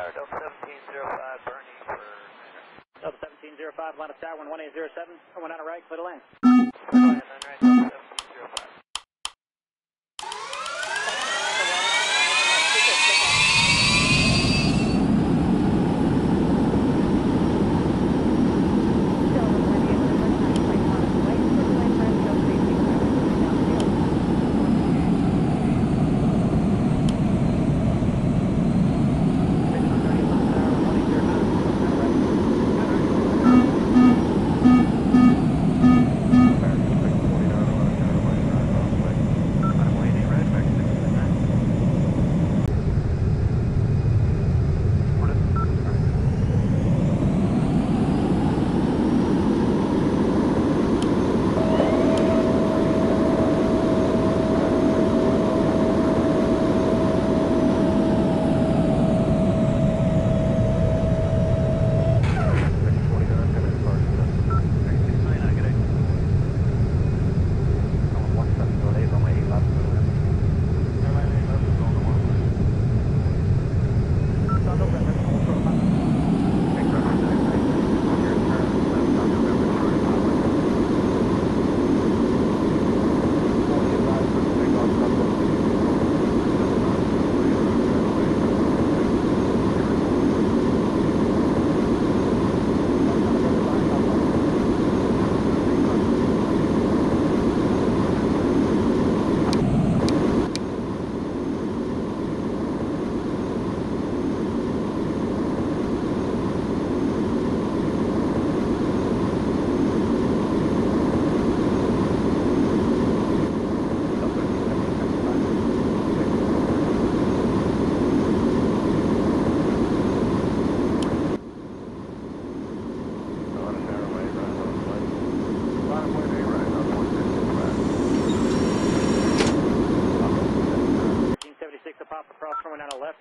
Tower Delta 1705, Bernie for Delta 1705, Atlanta Tower, 1807, one out of right, clear to land. Clear to land, right,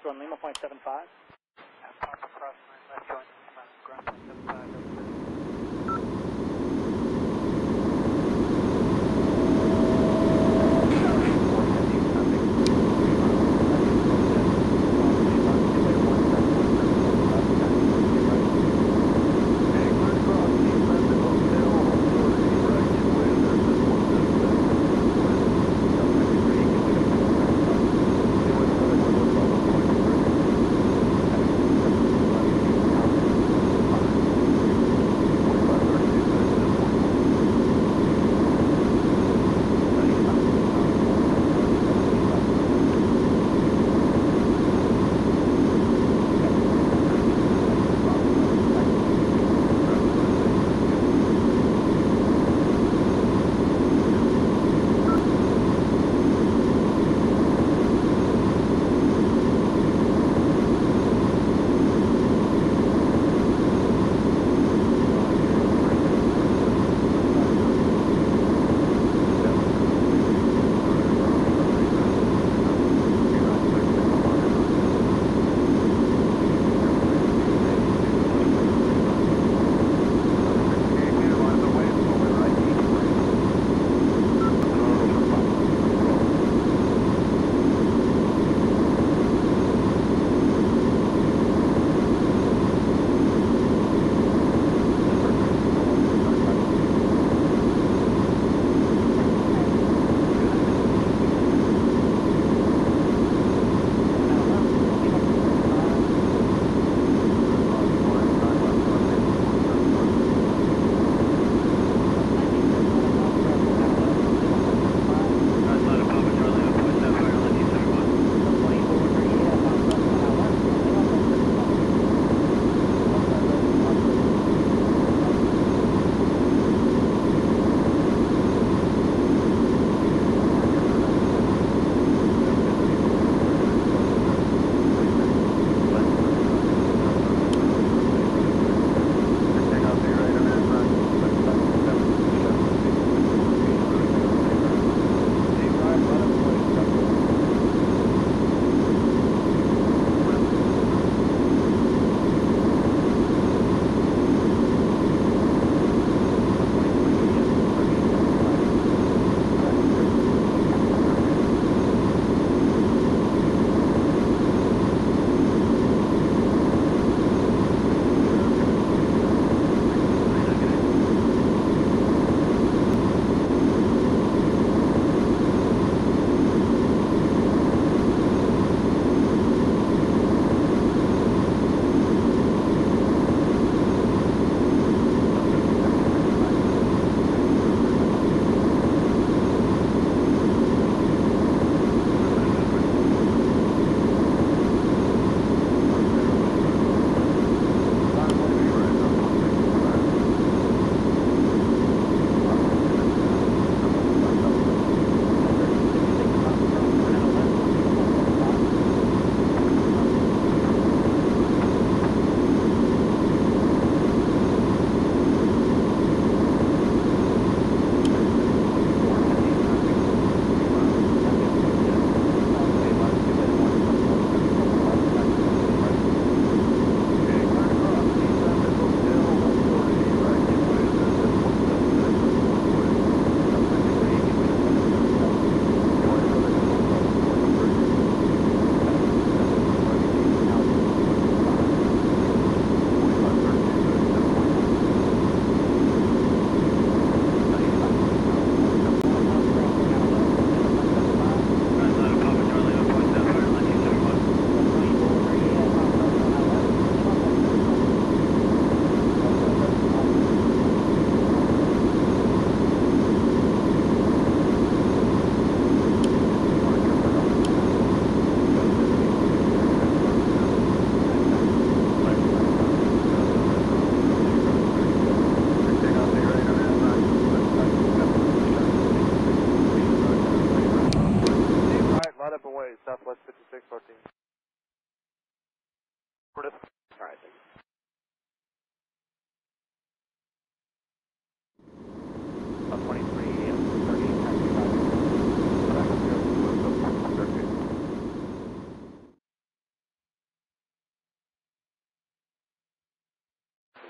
on Lima point seven five.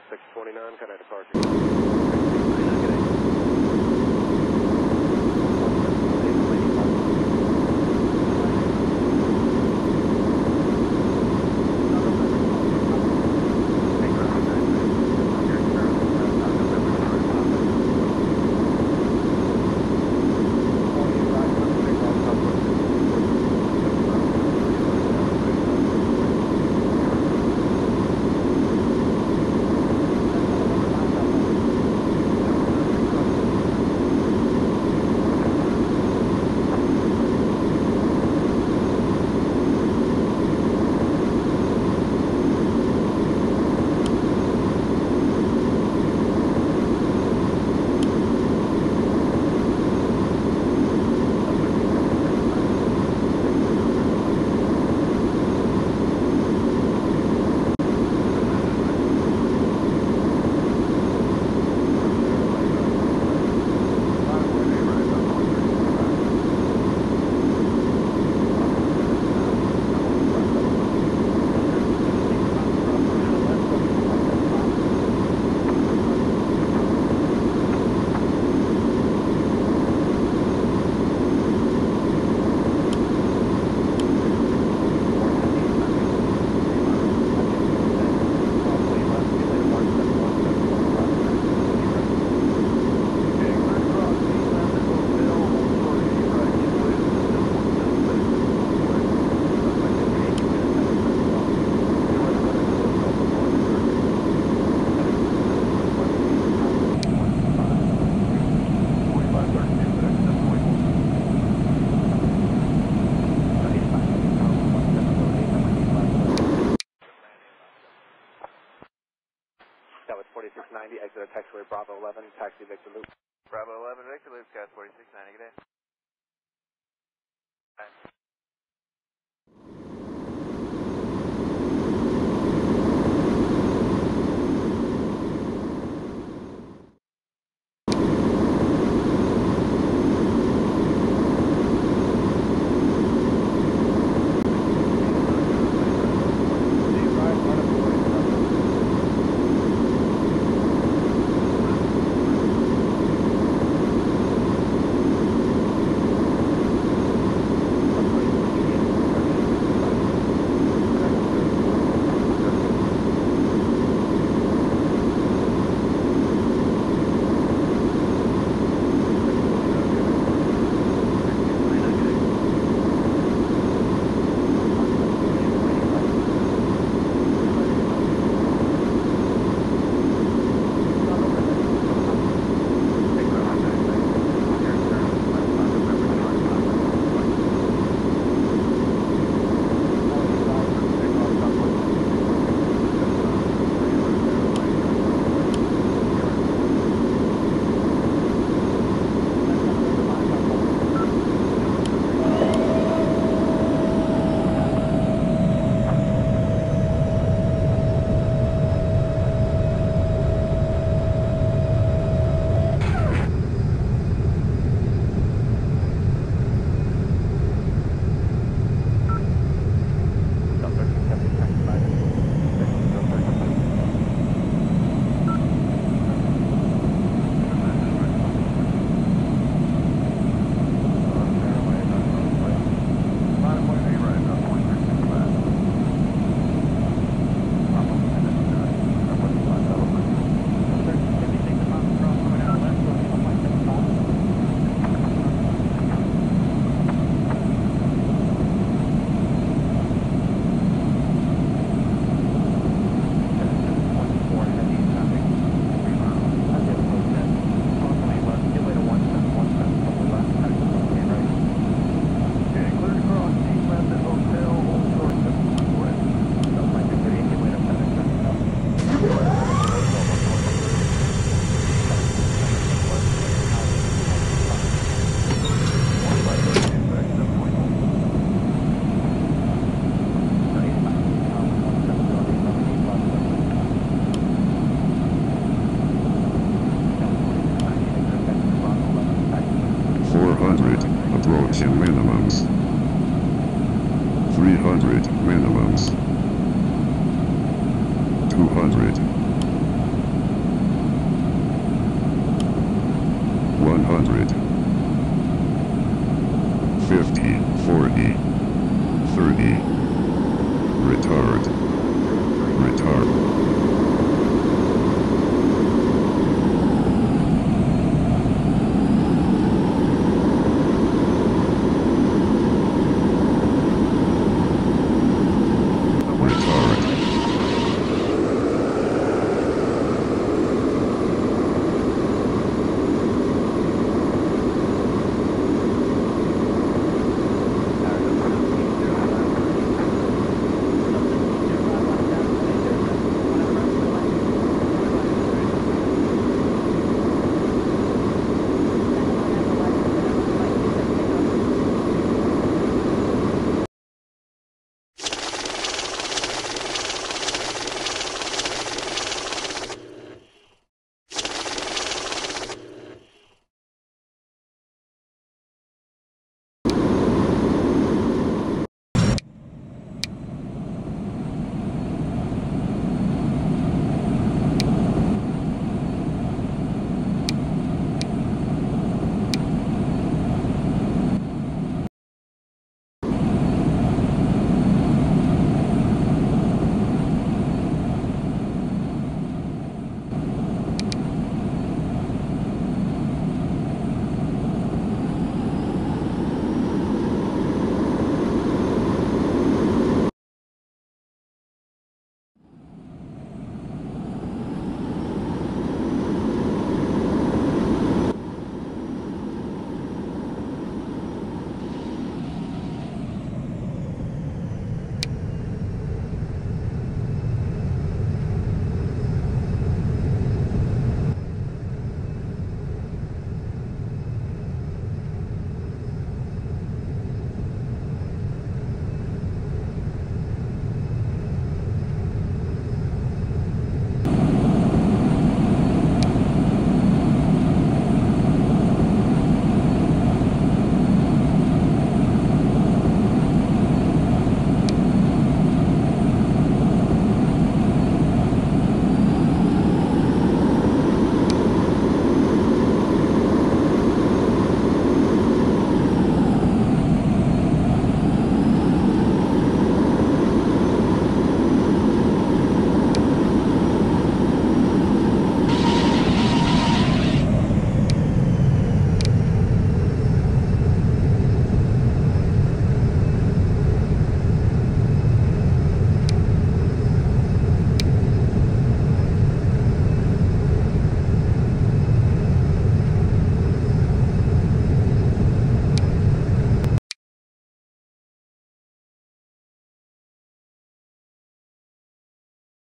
629, can I depart